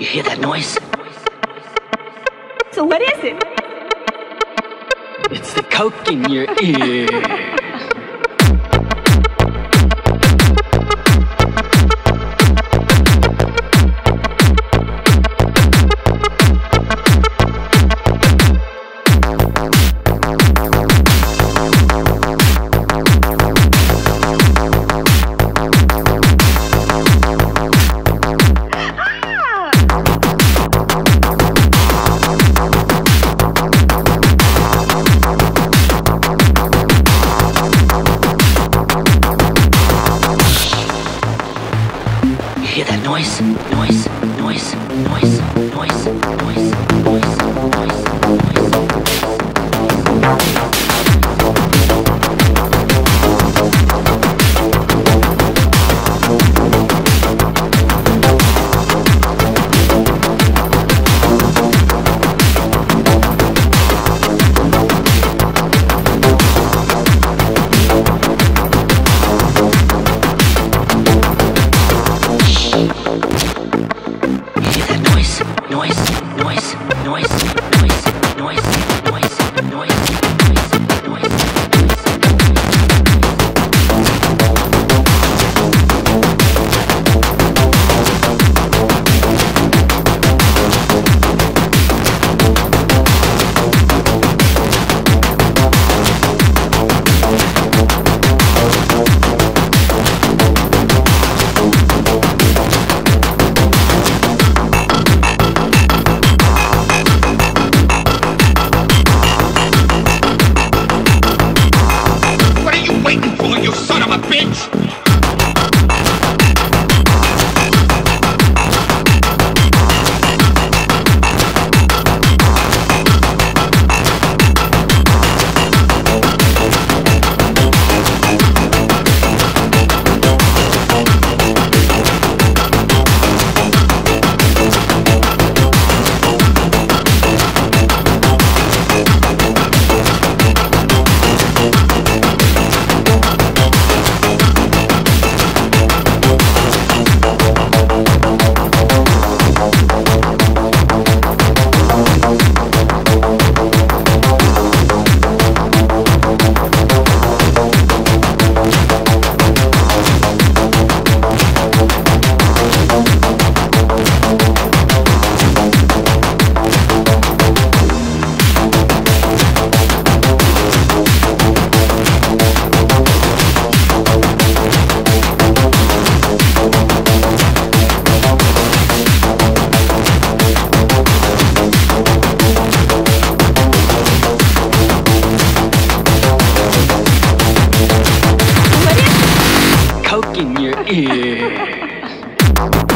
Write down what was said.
You hear that noise? So what is it? It's the coke in your ear. Noise, noise, noise, noise, noise, bitch? In your ear.